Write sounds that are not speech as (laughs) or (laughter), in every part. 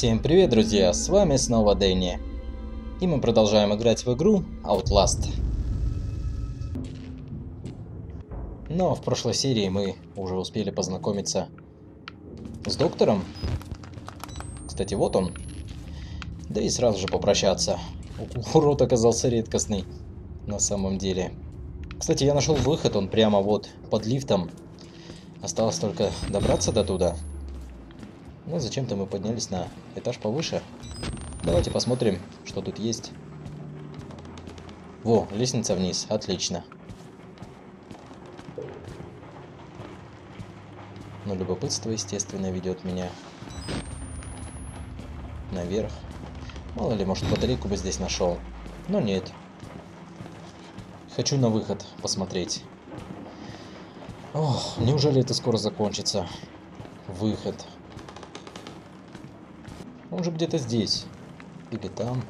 Всем привет, друзья! С вами снова Дэнни. И мы продолжаем играть в игру Outlast. Но в прошлой серии мы уже успели познакомиться с доктором. Кстати, вот он. Да и сразу же попрощаться. (laughs) Урод оказался редкостный на самом деле. Кстати, я нашел выход, он прямо вот под лифтом. Осталось только добраться до туда. Ну, зачем-то мы поднялись на этаж повыше. Давайте посмотрим, что тут есть. Во, лестница вниз. Отлично. Но любопытство, естественно, ведет меня наверх. Мало ли, может, батарейку бы здесь нашел. Но нет. Хочу на выход посмотреть. Ох, неужели это скоро закончится? Выход. Он же где-то здесь. Или там.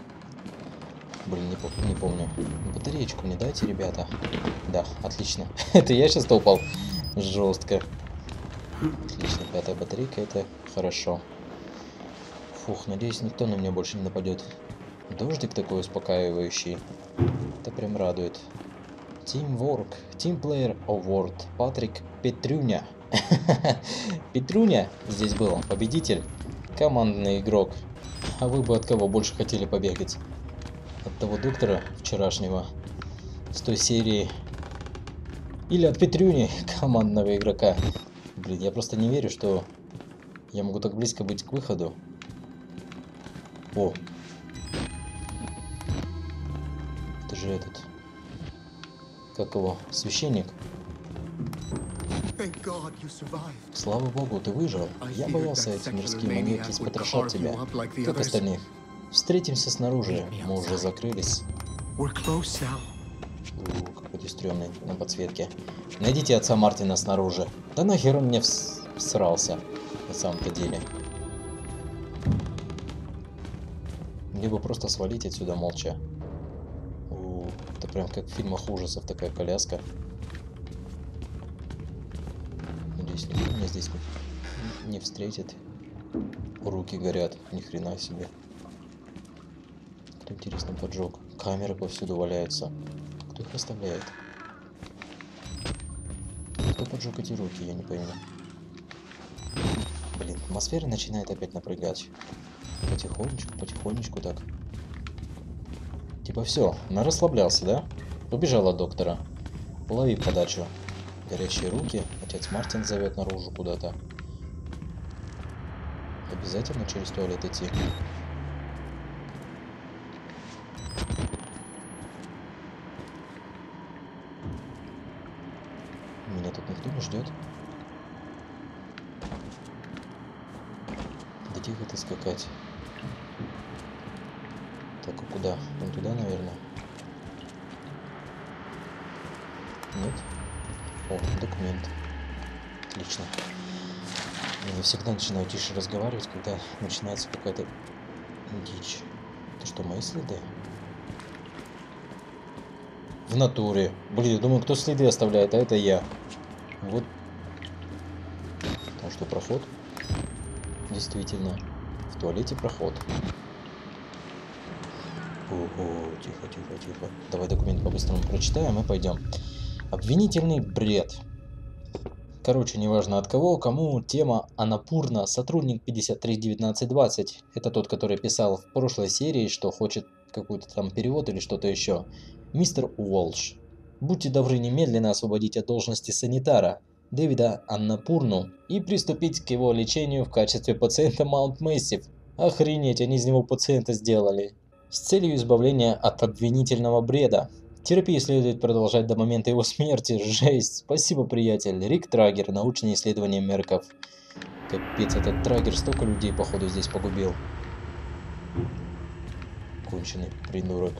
Блин, не, не помню. Батареечку мне дайте, ребята. Да, отлично. (laughs) это я сейчас-то упал. Жестко. Отлично, пятая батарейка, это хорошо. Фух, надеюсь, никто на меня больше не нападет. Дождик такой успокаивающий. Это прям радует. Teamwork. Teamplayer Award. Патрик Петрюня. (laughs) Петруня здесь был, победитель командный игрок. А вы бы от кого больше хотели побегать? От того доктора вчерашнего с той серии? Или от Петрюни, командного игрока? Блин, я просто не верю, что я могу так близко быть к выходу. О! Это же этот... Как его? Священник? Слава богу, ты выжил. Я боялся, эти мирские маньяки спотрошат тебя, как остальных. Встретимся снаружи, мы уже закрылись. У, какой ты стрёмный на подсветке. Найдите отца Мартина снаружи. Да нахер он мне вс всрался, на самом-то деле. Бы просто свалить отсюда молча. У, это прям как в фильмах ужасов такая коляска. Никто меня здесь не встретит. Руки горят, ни хрена себе. Кто интересно поджег. Камеры повсюду валяются. Кто их оставляет? Кто поджег эти руки, я не пойму. Блин, атмосфера начинает опять напрягать. Потихонечку, потихонечку так. Типа все, на расслаблялся, да? Побежал от доктора. Лови подачу. Горящие руки. Отец Мартин зовет наружу куда-то. Обязательно через туалет идти. Меня тут никто не ждет. Да тихо ты скакать. Так, а куда? Вон туда, наверное. Нет? О, документ. Отлично. Я всегда начинаю тише разговаривать, когда начинается какая-то дичь. Это что, мои следы? В натуре. Блин, я думаю, кто следы оставляет, а это я. Вот. Там что, проход? Действительно. В туалете проход. Ого, тихо, тихо, тихо. Давай документ по-быстрому прочитаем и пойдем. Обвинительный бред. Короче, неважно от кого, кому, тема Анапурна, сотрудник 531920. Это тот, который писал в прошлой серии, что хочет какой-то там перевод или что-то еще. Мистер Уолш. Будьте добры немедленно освободить от должности санитара Дэвида Аннапурну и приступить к его лечению в качестве пациента Маунт Мэйсив. Охренеть, они из него пациента сделали. С целью избавления от обвинительного бреда. Терапию следует продолжать до момента его смерти. (laughs) Жесть. Спасибо, приятель. Рик Трагер. Научные исследования мерков. Капец, этот Трагер столько людей, походу, здесь погубил. Конченый придурок.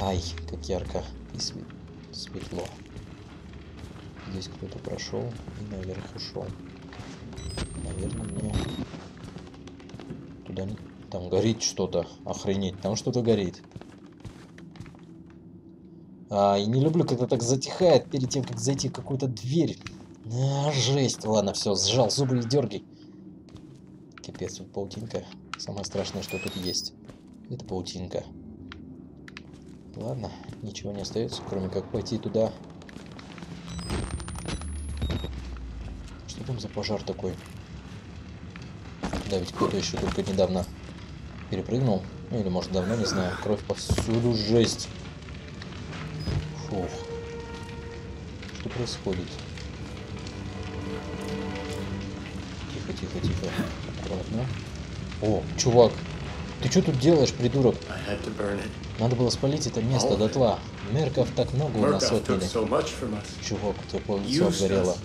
Ай, как ярко и свет... светло. Здесь кто-то прошел и наверх ушел. Наверное, там горит что-то. Охренеть, там что-то горит. А, и не люблю, когда так затихает перед тем, как зайти в какую-то дверь. А, жесть. Ладно, все, сжал зубы и дергай. Капец, тут паутинка. Самое страшное, что тут есть. Это паутинка. Ладно, ничего не остается, кроме как пойти туда. Что там за пожар такой? Да, ведь кто-то еще только недавно перепрыгнул. Ну или может давно, не знаю. Кровь повсюду, жесть. Фух. Что происходит? Тихо, тихо, тихо. Аккуратно. О, чувак, ты что тут делаешь, придурок? Надо было спалить это место дотла. Мерков так много у нас отняли. Чувак, у тебя лицо обгорело.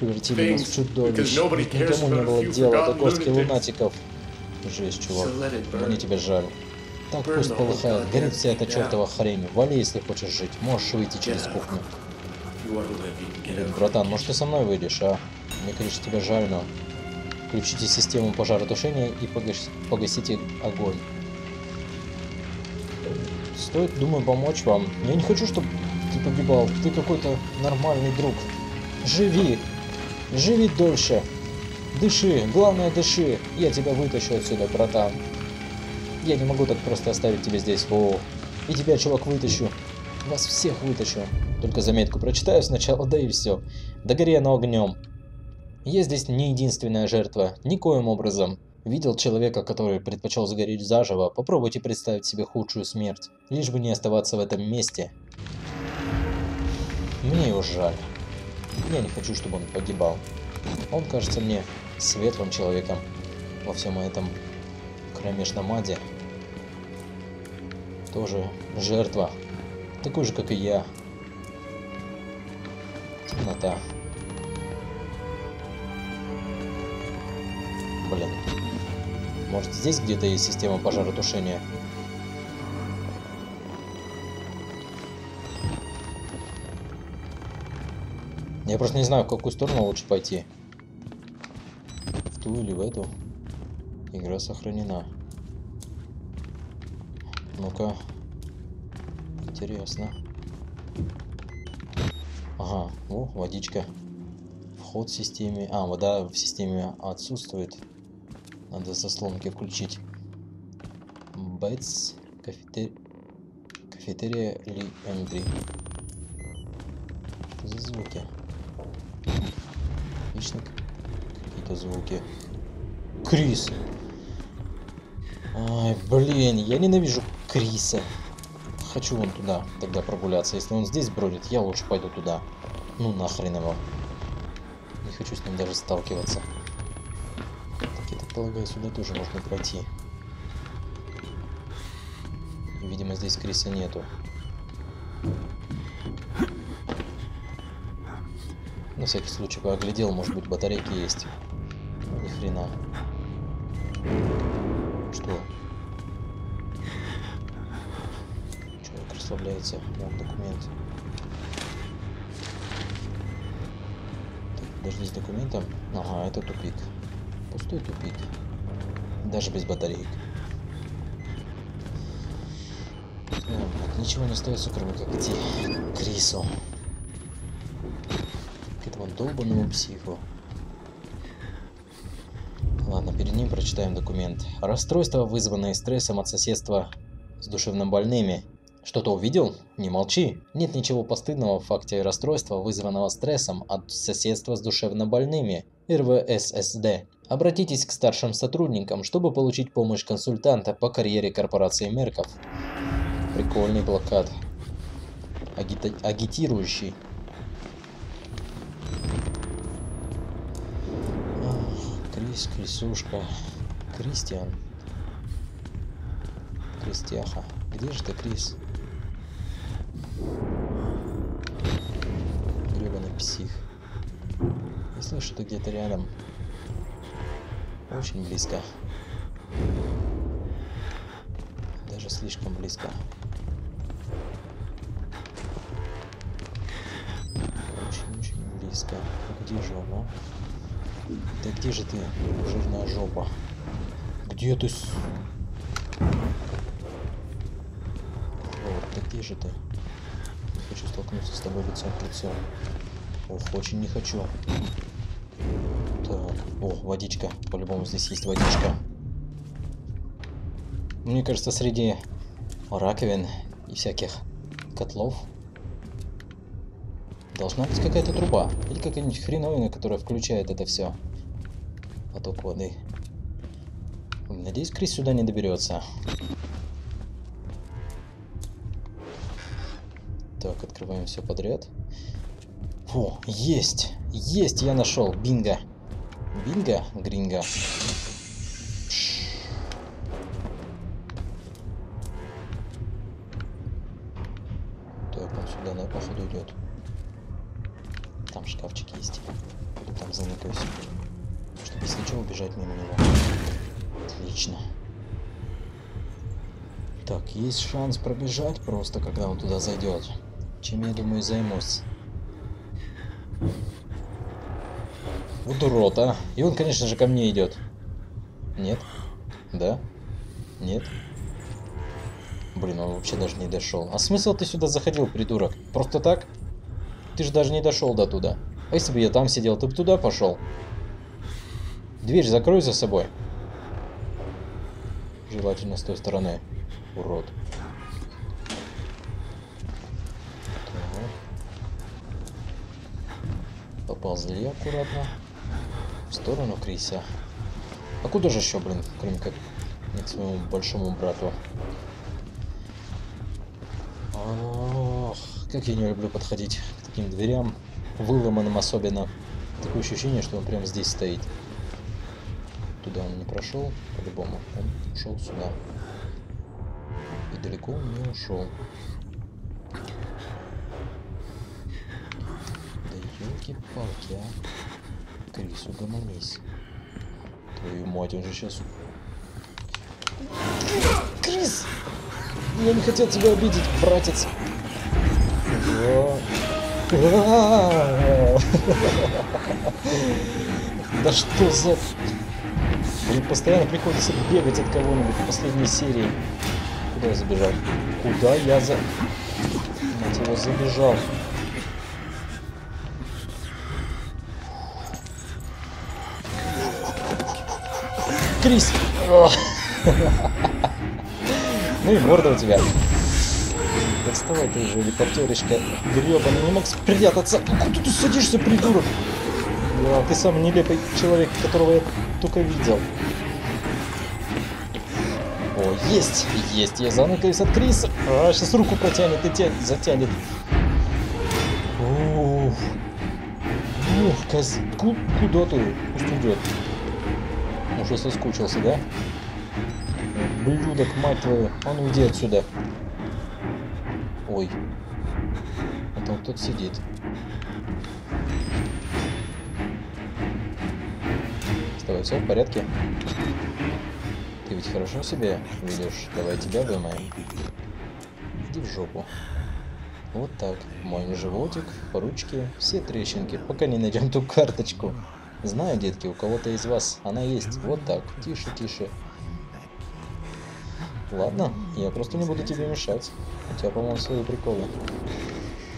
Превратили нас в чудовищ. Никому не было дела до горстки лунатиков. Жесть, чувак. Мне тебя жаль. Так пусть полыхает, горит вся эта чертова хрень. Вали, если хочешь жить. Можешь выйти через кухню. Блин, братан, может ты со мной выйдешь, а? Мне, конечно, тебя жаль, но... Включите систему пожаротушения и погас... погасите огонь. Стоит, думаю, помочь вам. Я не хочу, чтобы ты погибал. Ты какой-то нормальный друг. Живи! Живи дольше! Дыши! Главное, дыши! Я тебя вытащу отсюда, братан. Я не могу так просто оставить тебя здесь. О, и тебя, чувак, вытащу. Вас всех вытащу. Только заметку прочитаю сначала, (laughs) да и все. Догори оно огнем. Я здесь не единственная жертва, никоим образом. Видел человека, который предпочел загореть заживо, попробуйте представить себе худшую смерть, лишь бы не оставаться в этом месте. Мне его жаль. Я не хочу, чтобы он погибал. Он кажется мне светлым человеком во всем этом кромешном аде. Тоже жертва, такой же, как и я. Темнота. Блин. Может здесь где-то есть система пожаротушения? Я просто не знаю, в какую сторону лучше пойти. В ту или в эту. Игра сохранена. Ну-ка. Интересно. Ага, о, водичка. Вход в системе... А, вода в системе отсутствует. Надо заслонки включить. Бэтс, кафетер... кафетерия Ли Эндри. Что за звуки? Отлично. Какие-то звуки. Крис! Ай, блин, я ненавижу Криса. Хочу вон туда тогда прогуляться. Если он здесь бродит, я лучше пойду туда. Ну нахрен его. Не хочу с ним даже сталкиваться полагаю, сюда тоже можно пройти. Видимо, здесь Криса нету. На всякий случай пооглядел, может быть батарейки есть. Ни хрена. Что? Человек расслабляется. Вон документ. Так, подожди с документом. Ага, это тупик. Пустой тупик. Даже без батареек. Ну, ничего не остается, кроме как идти к Крису. Долбанному психу. Ладно, перед ним прочитаем документ. Расстройство, вызванное стрессом от соседства с душевно больными. Что-то увидел? Не молчи. Нет ничего постыдного в факте расстройства, вызванного стрессом от соседства с душевно больными. РВССД. Обратитесь к старшим сотрудникам, чтобы получить помощь консультанта по карьере корпорации Мерков. Прикольный плакат. Агита... Агитирующий. Крис, Крисушка. Кристиан. Кристяха. Где же ты, Крис? Гребаный псих. Я слышу, ты где-то рядом. Очень близко. Даже слишком близко. Очень-очень близко. Где же он? Да где же ты, жирная жопа? Где ты? Вот, да где же ты? хочу столкнуться с тобой лицом к лицу. Ох, очень не хочу. Так, о, водичка. По-любому здесь есть водичка. Мне кажется, среди раковин и всяких котлов должна быть какая-то труба. Или какая-нибудь хреновина, которая включает это все. Поток воды. Надеюсь, Крис сюда не доберется. Так, открываем все подряд. О, есть! Есть, я нашел. Бинго. Бинго, гринго. Так, он сюда, да, походу идет. Там шкафчик есть. Пойду там заныкаюсь. Чтобы если что, убежать мимо него. Отлично. Так, есть шанс пробежать просто, когда он туда зайдет. Чем я думаю займусь. Вот урод, а. И он, конечно же, ко мне идет. Нет? Да? Нет? Блин, он вообще даже не дошел. А смысл ты сюда заходил, придурок? Просто так? Ты же даже не дошел до туда. А если бы я там сидел, ты бы туда пошел? Дверь закрой за собой. Желательно с той стороны. Урод. Поползли аккуратно в сторону Криса. А куда же еще, блин, кроме как к своему большому брату? Ох, как я не люблю подходить таким дверям, выломанным особенно. Такое ощущение, что он прямо здесь стоит. Туда он не прошел, по-любому. Он ушел сюда. И далеко он не ушел. Да елки-палки, а. Крис, угомонись. Твою мать, он же сейчас... Крис! Я не хотел тебя обидеть, братец. Да что за... Блин, постоянно приходится бегать от кого-нибудь в последней серии. Куда я забежал? Куда я за... Мать его забежал. Крис! (laughs) Ну и морда у тебя. Вставай ты уже, репортеришка гребаный, не мог спрятаться. А тут ты садишься, придурок? Да, ты самый нелепый человек, которого я только видел. О, есть, есть, я заныкаюсь от Криса. А, сейчас руку протянет и тя затянет. Ух. Ух. Куда ты? Пусть идет. Уже соскучился, да? Блюдок, мать твою. А ну уйди отсюда. Ой. А там кто-то сидит. Вставай, все в порядке? Ты ведь хорошо себя ведешь? Давай тебя вымоем. Иди в жопу. Вот так. Мой животик, ручки, все трещинки, пока не найдем ту карточку. Знаю, детки, у кого-то из вас она есть. Вот так. Тише, тише. Ладно, я просто не буду тебе мешать. У тебя, по-моему, свои приколы.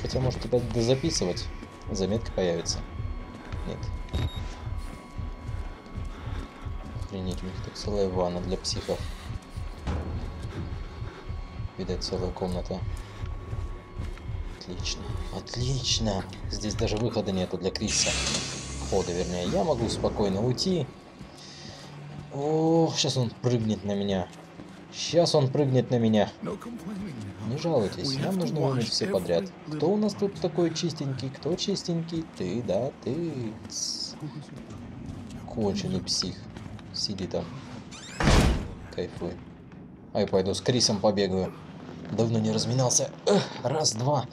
Хотя, может, тебя записывать. Заметка появится. Нет. Охренеть, у них тут целая ванна для психов. Видать, целая комната. Отлично. Отлично. Здесь даже выхода нету для Криса. Хода, вернее. Я могу спокойно уйти. Ох, сейчас он прыгнет на меня. Сейчас он прыгнет на меня. Не жалуйтесь, нам нужно вымыть все подряд. Кто у нас тут такой чистенький? Кто чистенький? Ты, да, ты. Конченый псих. Сиди там. Кайфуй. А я пойду с Крисом побегаю. Давно не разминался. Эх, раз, два.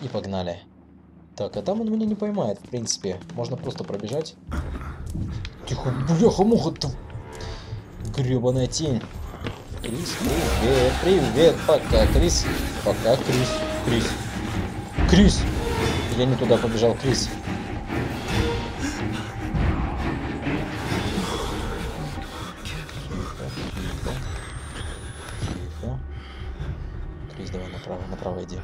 И погнали. Так, а там он меня не поймает, в принципе. Можно просто пробежать. Тихо, бляха-муха, гребаная тень. Крис, привет, привет, пока, Крис. Пока, Крис, Крис. Крис! Я не туда побежал, Крис. Крис, давай направо, направо иди.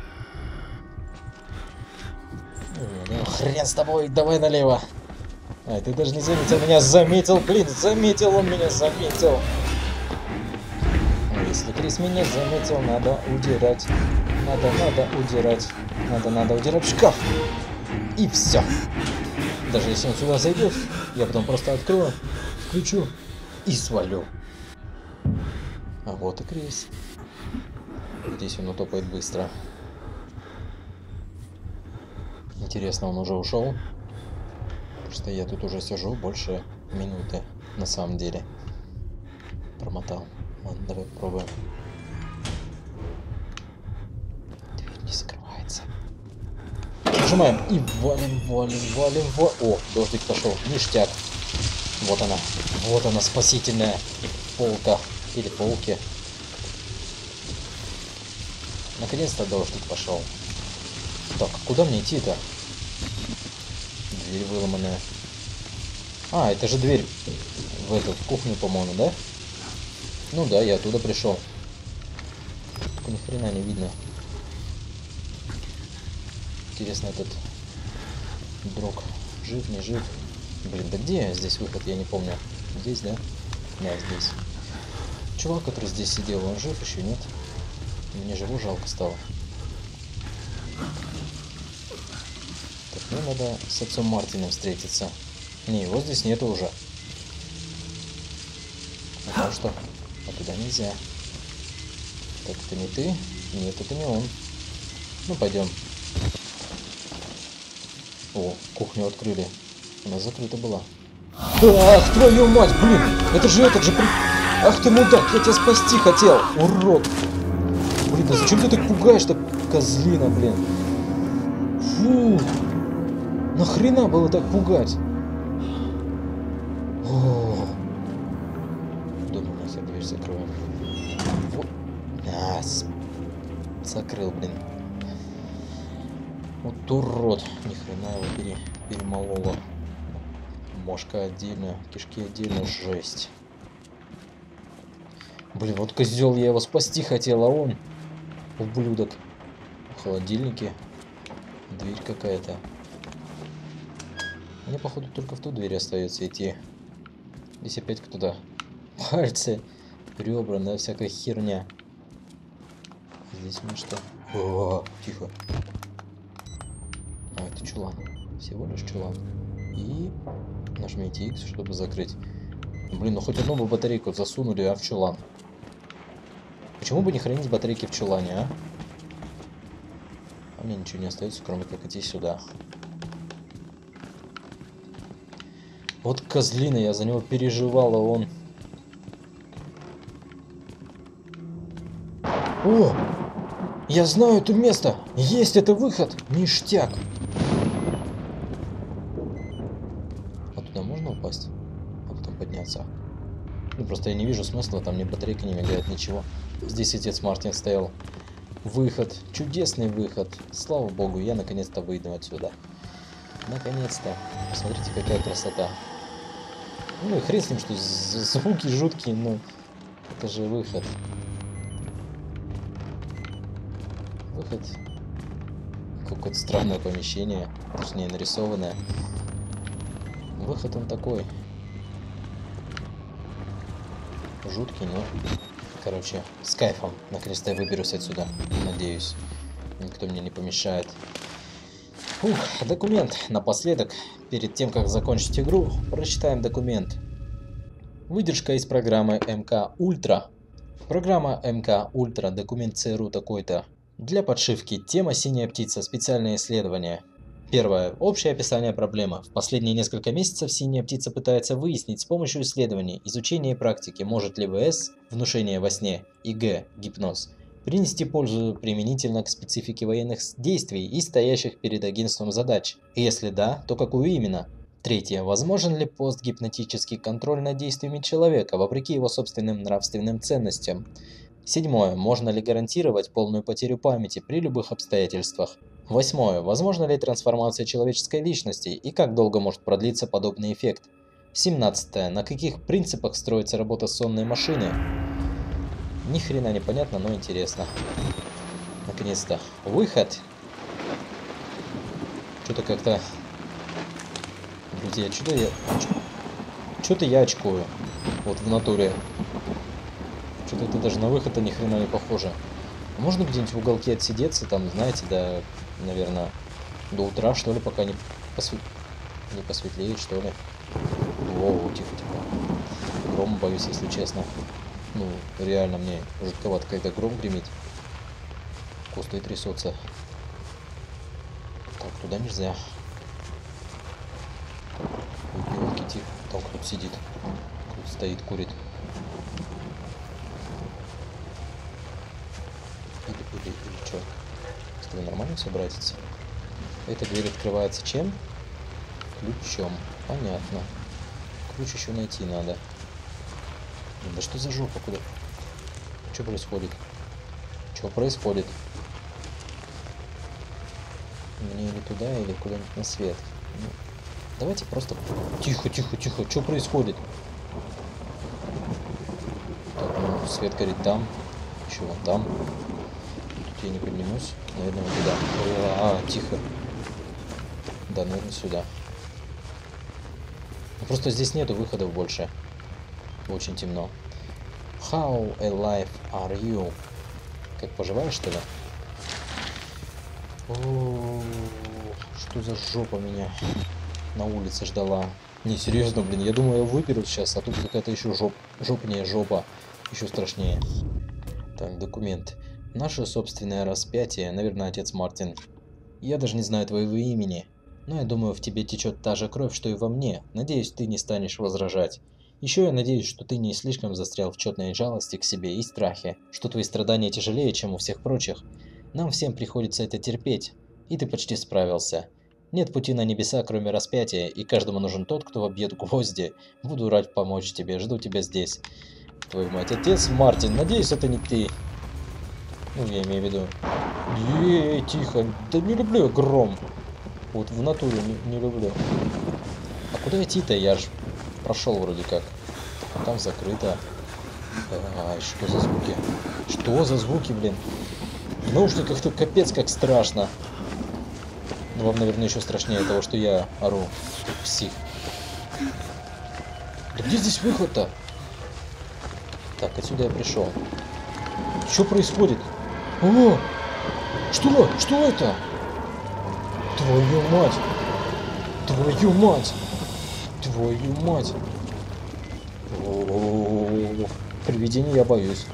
Хрен с тобой, давай налево. Ай, ты даже не заметил меня, заметил, блин, заметил он меня, заметил. Если Крис меня заметил, надо удирать. Надо, надо удирать. Надо, надо удирать в шкаф. И все. Даже если он сюда зайдет, я потом просто открою, включу и свалю. А вот и Крис. Здесь он утопает быстро. Интересно, он уже ушел? Что я тут уже сижу больше минуты, на самом деле. Промотал. Ладно, давай попробуем. Дверь не закрывается. Нажимаем и валим, валим, валим, валим. О, дождик пошел. Ништяк. Вот она. Вот она, спасительная полка. Или полки. Наконец-то дождик пошел. Так, куда мне идти-то? Дверь выломанная. А, это же дверь в эту в кухню, по-моему, да? Ну да, я оттуда пришел. Только ни хрена не видно. Интересно, этот друг жив, не жив? Блин, да где здесь выход, я не помню. Здесь, да? Да, здесь. Чувак, который здесь сидел, он жив еще, нет? Мне его жалко стало. Так, ну надо с отцом Мартином встретиться. Не, его здесь нету уже. Ну что? А туда нельзя. Так, это не ты? Нет, это не он. Ну, пойдем. О, кухню открыли. Она закрыта была. Ах, твою мать, блин! Это же этот же. Ах ты мудак, я тебя спасти хотел, урод! Блин, да зачем ты так пугаешь-то, козлина, блин? Фу! Нахрена было так пугать? Мошка отдельно, кишки отдельно, жесть. Блин, вот козел, я его спасти хотел, а он... Ублюдок. В холодильнике. Дверь какая-то. Мне, походу, только в ту дверь остается идти. Здесь опять кто-то. (laughs) Пальцы, ребра, да, всякая херня. Здесь нас что? О, тихо. А, это чулан. Всего лишь чулан. И нажмите X, чтобы закрыть. Блин, ну хоть одну бы батарейку засунули, а в чулан. Почему бы не хранить батарейки в чулане, а? А мне ничего не остается, кроме как идти сюда. Вот козлина, я за него переживал, а он... О! Я знаю это место! Есть это выход! Ништяк! А туда можно упасть? А потом подняться? Ну, просто я не вижу смысла, там ни батарейка не мигает, ничего. Здесь отец Мартин стоял. Выход. Чудесный выход. Слава богу, я наконец-то выйду отсюда. Наконец-то. Посмотрите, какая красота. Ну и хрен с ним, что звуки жуткие, но это же выход. Выход. Какое-то странное помещение, точнее нарисованное. Выход он такой. Жуткий, но короче, с кайфом. Наконец-то я выберусь отсюда. Надеюсь, никто мне не помешает. Ух, документ. Напоследок, перед тем, как закончить игру, прочитаем документ. Выдержка из программы МК Ультра. Программа МК Ультра, документ ЦРУ такой-то. Для подшивки тема «Синяя птица. Специальное исследование». Первое. Общее описание проблемы. В последние несколько месяцев синяя птица пытается выяснить с помощью исследований, изучения и практики, может ли ВС, внушение во сне, и Г, гипноз, принести пользу применительно к специфике военных действий и стоящих перед агентством задач. И если да, то какую именно? Третье. Возможен ли постгипнотический контроль над действиями человека, вопреки его собственным нравственным ценностям? Седьмое. Можно ли гарантировать полную потерю памяти при любых обстоятельствах? Восьмое. Возможно ли трансформация человеческой личности и как долго может продлиться подобный эффект? Семнадцатое. На каких принципах строится работа сонной машины? Ни хрена не понятно, но интересно. Наконец-то. Выход. Что-то как-то... Друзья, что-то я... Что-то я очкую. Вот в натуре. Что-то это даже на выход-то ни хрена не похоже. Можно где-нибудь в уголке отсидеться, там, знаете, да, наверное, до утра, что ли, пока не, посвет... не посветлеет, что ли. Воу, тихо, тихо. Гром боюсь, если честно. Ну, реально мне жутковато, когда гром гремит. Кусты трясутся. Так, туда нельзя. Ой, тихо. Там кто-то сидит. Кто-то стоит, курит. Или, или, или что? С тобой нормально все, братец? Эта дверь открывается чем? Ключом. Понятно. Ключ еще найти надо. Да что за жопа? Куда? Что происходит? Что происходит? Мне или туда, или куда-нибудь на свет. Ну, давайте просто... Тихо, тихо, тихо. Что происходит? Так, ну, свет горит там. Еще вон там. Я не поднимусь. Наверное, вот туда. А, тихо. Да, наверное, сюда. Ну, просто здесь нету выходов больше. Очень темно. How alive are you? Как поживаешь, что ли? О, что за жопа меня на улице ждала? Не, серьезно, блин, я думаю, я выберу сейчас, а тут какая-то еще жоп, жопнее жопа, еще страшнее. Так, документ. Наше собственное распятие, наверное, отец Мартин. Я даже не знаю твоего имени, но я думаю, в тебе течет та же кровь, что и во мне. Надеюсь, ты не станешь возражать. Еще я надеюсь, что ты не слишком застрял в четной жалости к себе и страхе, что твои страдания тяжелее, чем у всех прочих. Нам всем приходится это терпеть, и ты почти справился. Нет пути на небеса, кроме распятия, и каждому нужен тот, кто вобьет гвозди. Буду рад помочь тебе, жду тебя здесь. Твою мать, отец Мартин, надеюсь, это не ты. Ну, я имею в виду. Ей, тихо, да не люблю гром. Вот в натуре не, не люблю. А куда идти-то? Я ж прошел вроде как. Там закрыто. Ай, что за звуки? Что за звуки, блин? В наушниках-то капец как страшно. Ну, вам, наверное, еще страшнее того, что я ору. Как псих. Да где здесь выход-то? Так, отсюда я пришел. Что происходит? О! Что? Что это? Твою мать! Твою мать! Твою мать! О -о я боюсь.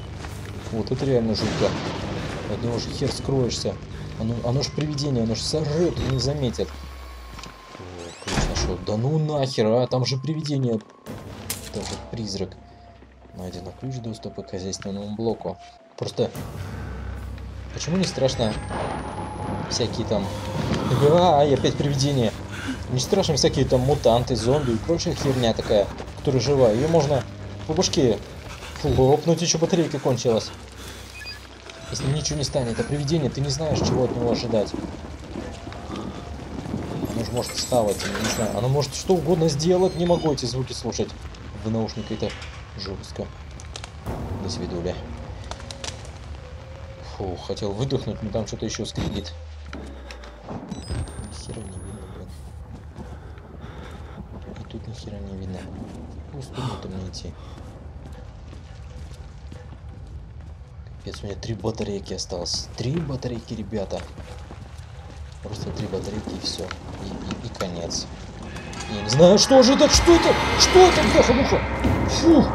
Вот это реально жутко. От него же хер скроешься. Оно, оно ж привидение, оно ж сожрет и не заметит. О, нашел. Да ну нахер, а там же привидение. Даже призрак. Найдено ключ доступа к хозяйственному блоку. Просто... Почему не страшно всякие там... А, и опять привидение. Не страшно всякие там мутанты, зомби и прочая херня такая, которая живая. Ее можно по башке лопнуть, еще батарейка кончилась. Если ничего не станет, это привидение, ты не знаешь, чего от него ожидать. Оно же может схавать, не знаю. Оно может что угодно сделать, не могу эти звуки слушать. В наушнике это жестко. До свидули. Фу, хотел выдохнуть, но там что-то еще скрипит. Ни хера не видно, блин. И тут ни хера не видно. Ну, ступню-то мне. Капец, у меня три батарейки осталось. Три батарейки, ребята. Просто три батарейки и все. И, и, и конец. Я не знаю, что же это, что это? Что это, бляха-муха? Фух,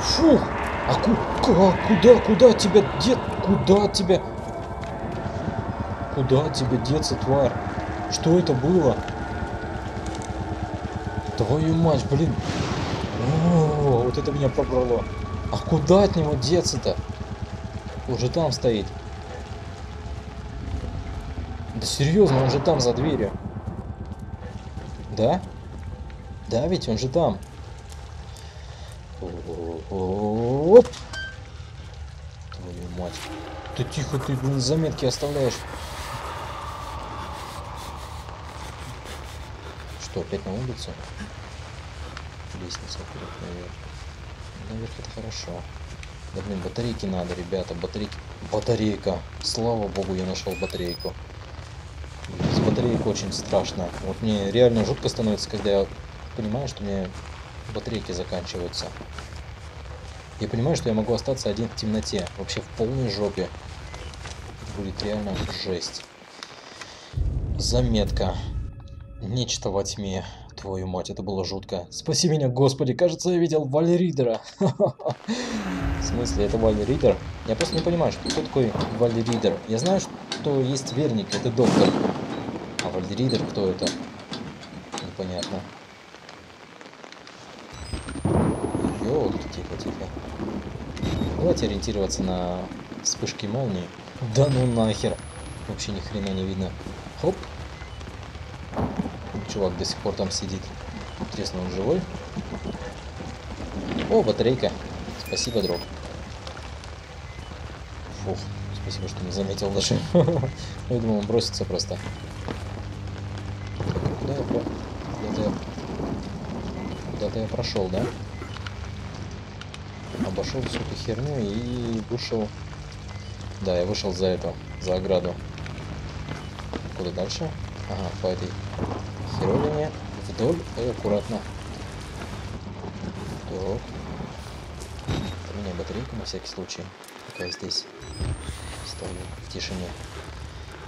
фух. А ку куда, куда тебя дед, куда тебя? Куда тебе деться, тварь? Что это было? Твою мать, блин. О, вот это меня пробрало. А куда от него деться-то? Уже там стоит. Да серьезно, он же там за дверью. Да? Да, ведь он же там. Оп! Твою мать. Ты тихо, ты, блин, заметки оставляешь. Что, опять на улицу? Лестница куда наверх. Наверх это хорошо. Да блин, батарейки надо, ребята, батарейки. Батарейка. Слава богу, я нашел батарейку. С батареек очень страшно. Вот мне реально жутко становится, когда я понимаю, что мне батарейки заканчиваются. Я понимаю, что я могу остаться один в темноте, вообще в полной жопе. Будет реально жесть. Заметка. Нечто во тьме. Твою мать, это было жутко. Спаси меня, господи, кажется, я видел Вальридера. (laughs) В смысле, это Вальридер? Я просто не понимаю, что, кто такой Вальридер. Я знаю, что есть Верник, это доктор. А Вальридер кто это? Непонятно. Ёлки, тихо, тихо. Давайте ориентироваться на вспышки молнии. Да ну нахер. Вообще ни хрена не видно. Хоп. Чувак до сих пор там сидит. Интересно, он живой? О, батарейка. Спасибо, друг. Фух, спасибо, что не заметил даже. (laughs) Я думал, он бросится просто. Куда я. Куда-то я... Куда-то я прошел, да? Обошел всю эту херню и вышел... Да, я вышел за эту, за ограду. Куда дальше? Ага, по этой херовине вдоль и аккуратно. Так. У меня батарейка на всякий случай. Пока я здесь стою в тишине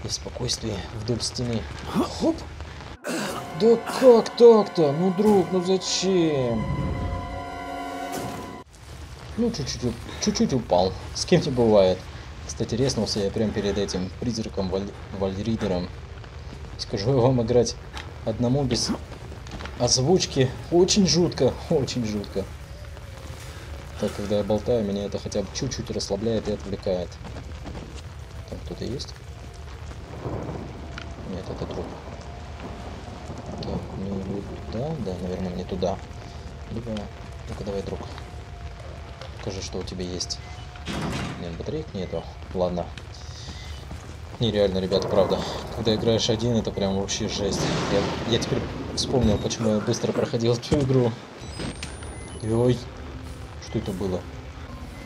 и в спокойствии вдоль стены. Хоп! Да как так-то? Ну, друг, ну зачем? Ну, чуть-чуть, чуть-чуть упал. С кем не бывает. Кстати, резнулся я прям перед этим призраком Валь... Вальридером. Скажу вам играть одному без озвучки очень жутко, (laughs) очень жутко. Так, когда я болтаю, меня это хотя бы чуть-чуть расслабляет и отвлекает. Там кто-то есть? Нет, это труп. Так, мне туда, да, наверное, мне туда. Либо, ну-ка давай, друг. Покажи, что у тебя есть. Нет, батареек нету. Ладно. Нереально, ребята, правда. Когда играешь один, это прям вообще жесть. Я, я теперь вспомнил, почему я быстро проходил эту игру. Ой, что это было?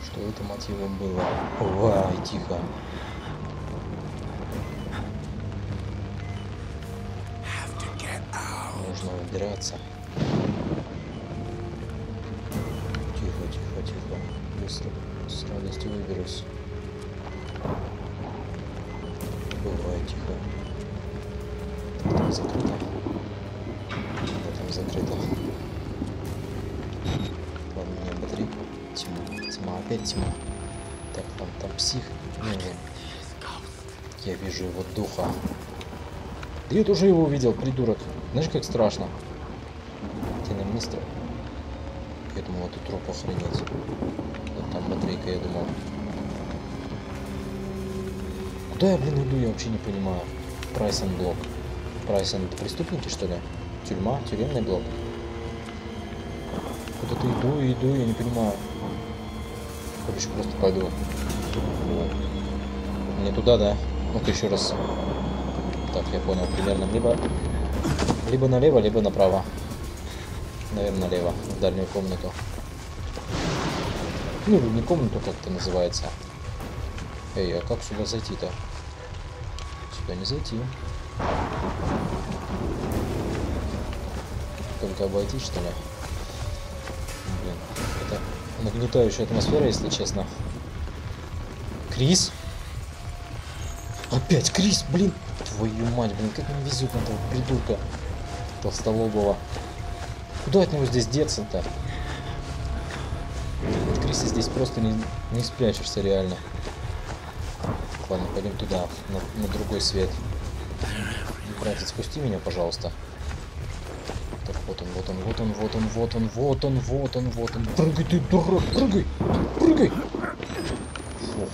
Что это, его, было? Ой, тихо. Нужно убираться. Тихо, тихо, тихо. Быстро, с радостью выберусь. Бывает тихо. Там закрыто. Да, там закрыто. Ладно, меня батарейка. Тьма. Тьма, опять тьма. Так, там, там псих. Ну, я вижу его духа. Да я тоже его увидел, придурок. Знаешь, как страшно? Ты на министра. Я думал, это труп охренеть. Вот там батарейка, я думал. Куда я, блин, иду, я вообще не понимаю. Прайсон блок. Прайсон это преступники, что ли? Тюрьма? Тюремный блок? Куда-то иду иду, я не понимаю. Короче, просто пойду. Не туда, да? Ну-ка еще раз. Так, я понял примерно. Либо, либо налево, либо направо. Наверное, налево, в дальнюю комнату. Ну, не комнату, как это называется. Эй, а как сюда зайти-то? Сюда не зайти. Только обойти, что ли? Блин, это нагнетающая атмосфера, если честно. Крис? Опять Крис, блин! Твою мать, блин, как мне везет на этого придурка толстолобого. Куда от него здесь деться-то? От Криса здесь просто не, не спрячешься реально. Ладно, пойдем туда, на, на другой свет. Братец, спусти меня, пожалуйста. Так, вот он, вот он, вот он, вот он, вот он, вот он, вот он, вот он. Прыгай ты, дурак, прыгай! Прыгай! Фух.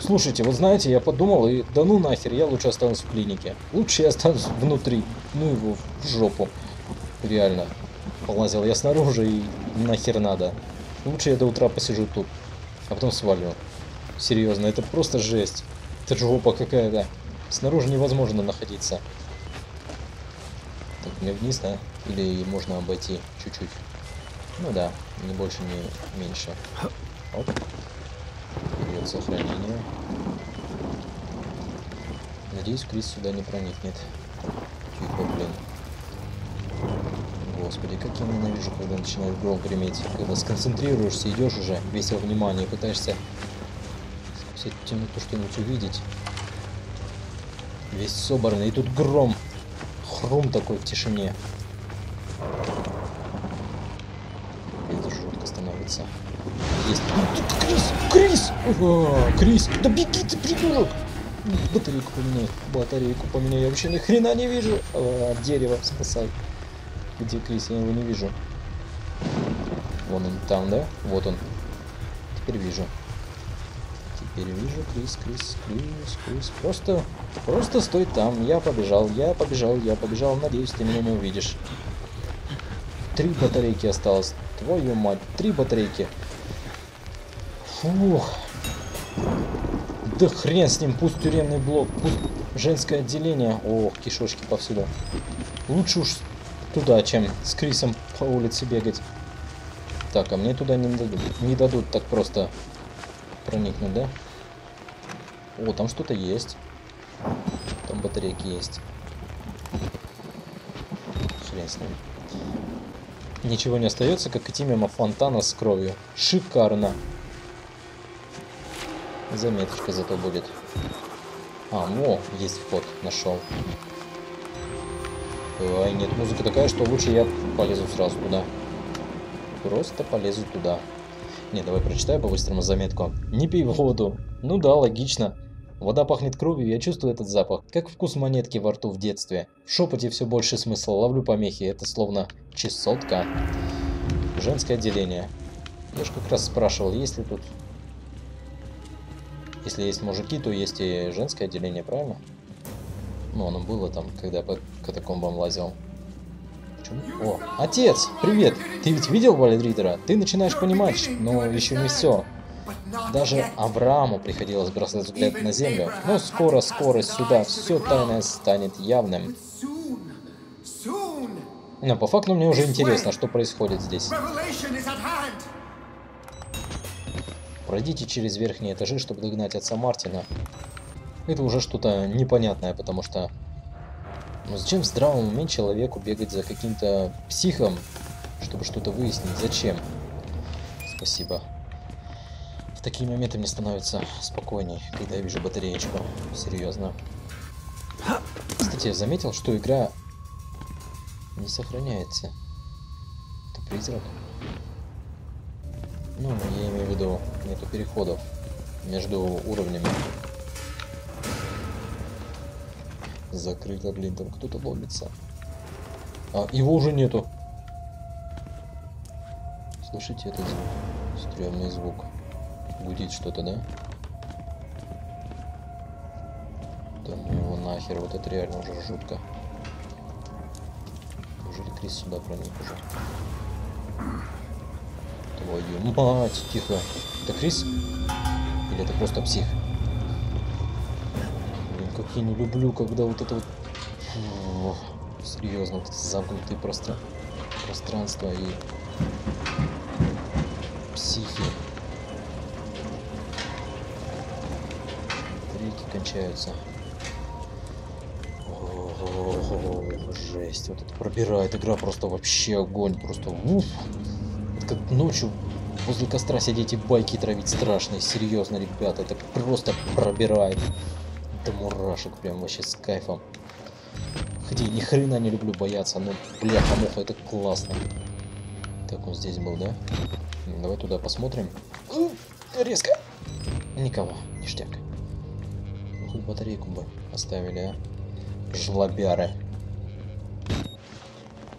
Слушайте, вот знаете, я подумал, и да ну нахер, я лучше останусь в клинике. Лучше я останусь внутри. Ну его в жопу. Реально. Полазил я снаружи и нахер надо. Лучше я до утра посижу тут. А потом свалю. Серьезно, это просто жесть. Это жопа какая-то. Снаружи невозможно находиться. Так, мне вниз, да? Или можно обойти чуть-чуть? Ну да, не больше, не меньше. Оп. Идет сохранение. Надеюсь, Крис сюда не проникнет. Тихо, блин. Господи, как я ненавижу, когда начинает гром греметь. Когда сконцентрируешься, идешь уже, весь во внимание, пытаешься эту темноту что-нибудь увидеть. Весь собранный, и тут гром. Хрум такой в тишине. Это жутко становится. Есть. Крис! Крис! О, Крис! Да беги ты, придурок! Батарейку поменяй, батарейку поменяй. Я вообще ни хрена не вижу. А, дерево спасай. Где Крис? Я его не вижу. Вон он там, да? Вот он. Теперь вижу. Теперь Крис, Крис, Крис, Крис. Просто, просто стой там. Я побежал, я побежал, я побежал. Надеюсь, ты меня не увидишь. Три батарейки осталось. Твою мать, три батарейки. Фух. Да хрен с ним, пусть тюремный блок, пусть женское отделение. Ох, кишочки повсюду. Лучше уж туда, чем с Крисом по улице бегать. Так, а мне туда не дадут. Не дадут так просто проникнуть, да? О, там что-то есть. Там батарейки есть. Хрен с ним. Ничего не остается, как идти мимо фонтана с кровью. Шикарно. Заметочка зато будет. А, ну, есть вход, нашел. Ой, нет, музыка такая, что лучше я полезу сразу туда. Просто полезу туда. Не, давай прочитаю по-быстрому заметку. Не пей воду. Ну да, логично. Вода пахнет кровью, я чувствую этот запах, как вкус монетки во рту в детстве. В шепоте все больше смысла, ловлю помехи, это словно чесотка. Женское отделение. Я же как раз спрашивал, есть ли тут... Если есть мужики, то есть и женское отделение, правильно? Ну, оно было там, когда по катакомбам лазил. Почему? О, отец, привет! Ты ведь видел Валидридера? Ты начинаешь понимать, но еще не все. Даже Аврааму приходилось бросать взгляд на землю, но скоро, скоро сюда все тайное станет явным. Но по факту мне уже интересно, что происходит здесь. Пройдите через верхние этажи, чтобы догнать отца Мартина. Это уже что-то непонятное, потому что... Ну зачем в здравом уме человеку бегать за каким-то психом, чтобы что-то выяснить? Зачем? Спасибо. Такие моменты мне становится спокойней, когда я вижу батареечку. Серьезно. Кстати, я заметил, что игра не сохраняется. Это призрак? Ну, я имею в виду, нету переходов между уровнями. Закрыто, блин, там кто-то ломится. А, его уже нету. Слышите этот звук? Стрёмный звук. Гудит что-то, да? Да ну его нахер, вот это реально уже жутко. Неужели Крис сюда проник уже? Твою мать, тихо. Это Крис? Или это просто псих? Блин, как я не люблю, когда вот это вот... Фу, серьезно, вот замкнутые простра... пространства и... Реки кончаются. О, жесть, вот это пробирает игра просто вообще огонь, просто уф как ночью возле костра сидеть и байки травить страшные. Серьезно, ребята, это просто пробирает. До мурашек прям вообще с кайфом. Хотя я ни хрена не люблю бояться, но бляха-муха, это классно. Так, он здесь был, да? Давай туда посмотрим. Резко. Никого, ништяк. Батарейку бы оставили, а. Жлобяры.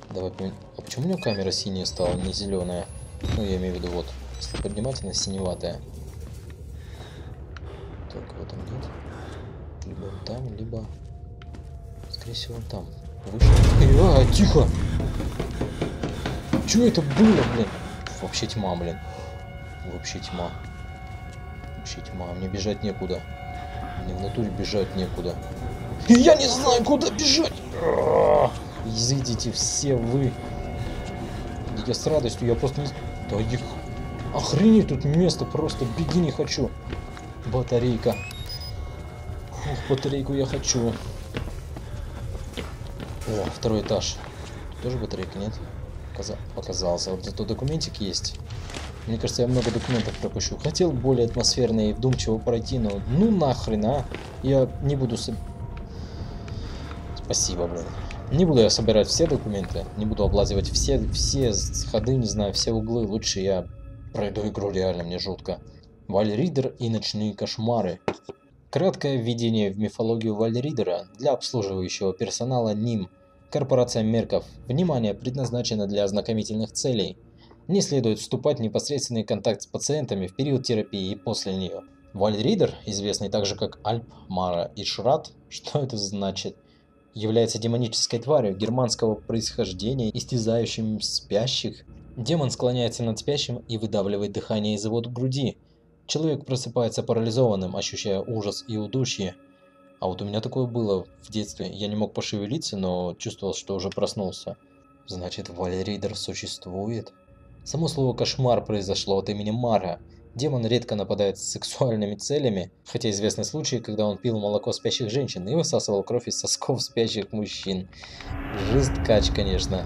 Давай, а почему у меня камера синяя стала, не зеленая? Ну, я имею в виду, вот, если поднимать, она синеватая. Так, вот он нет. Либо он там, либо... Скорее всего, он там. Выше. А, тихо! Чё это было, блин? Вообще тьма, блин. Вообще тьма. Вообще тьма. Мне бежать некуда. Мне в натуре бежать некуда. Я не знаю, куда бежать! Изыдите все вы. Я с радостью, я просто не... Да их... Охренеть тут место, просто беги не хочу. Батарейка. Ух, батарейку я хочу. О, второй этаж. Тоже батарейка, нет? Показа показался. Вот зато документик есть. Мне кажется, я много документов пропущу. Хотел более атмосферно и вдумчиво пройти, но ну нахрен, а? Я не буду... Соб... Спасибо, блин. Не буду я собирать все документы, не буду облазивать все, все ходы, не знаю, все углы. Лучше я пройду игру реально, мне жутко. Вальридер и ночные кошмары. Краткое введение в мифологию Вальридера для обслуживающего персонала НИМ. Корпорация Мерков. Внимание предназначено для ознакомительных целей. Не следует вступать в непосредственный контакт с пациентами в период терапии и после нее. Вальридер, известный также как Альп, Мара и Шрат, (laughs) что это значит? является демонической тварью германского происхождения, истязающим спящих. Демон склоняется над спящим и выдавливает дыхание из его груди. Человек просыпается парализованным, ощущая ужас и удушье. А вот у меня такое было в детстве. Я не мог пошевелиться, но чувствовал, что уже проснулся. Значит, Валеридер существует? Само слово «кошмар» произошло от имени Мара – Демон редко нападает с сексуальными целями, хотя известны случаи, когда он пил молоко спящих женщин и высасывал кровь из сосков спящих мужчин. Жизнь ткач, конечно.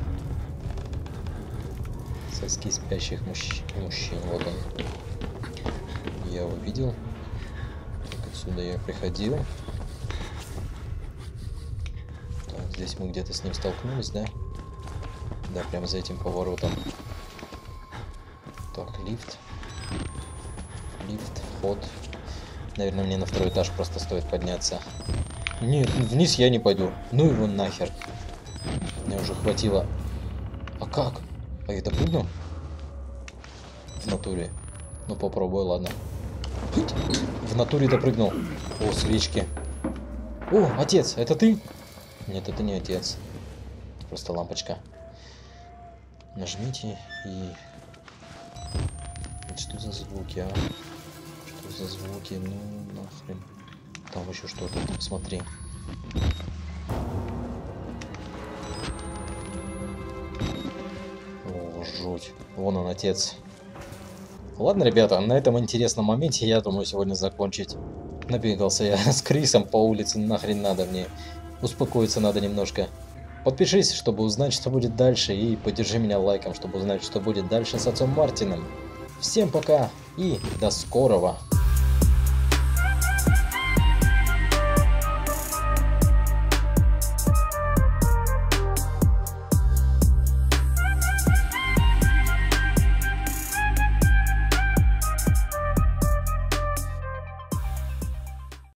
Соски спящих мужч... мужчин, вот он. Я увидел. Так, отсюда я приходил. Так, здесь мы где-то с ним столкнулись, да? Да, прямо за этим поворотом. Так, лифт лифт, вход. Наверное, мне на второй этаж просто стоит подняться. Нет, вниз я не пойду. Ну его нахер. Мне уже хватило. А как? А я допрыгну? В натуре. Ну попробуй, ладно. В натуре допрыгнул. О, свечки. О, отец, это ты? Нет, это не отец. Просто лампочка. Нажмите и... Что за звуки, а? за звуки? Ну, нахрен. Там еще что-то. Смотри. О, жуть. Вон он, отец. Ладно, ребята, на этом интересном моменте я думаю сегодня закончить. Набегался я (laughs) с Крисом по улице, нахрен надо мне. Успокоиться надо немножко. Подпишись, чтобы узнать, что будет дальше, и поддержи меня лайком, чтобы узнать, что будет дальше с отцом Мартином. Всем пока и до скорого!